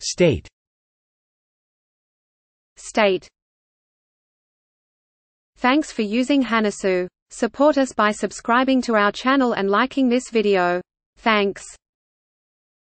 State State Thanks for using Hanasu. Support us by subscribing to our channel and liking this video. Thanks.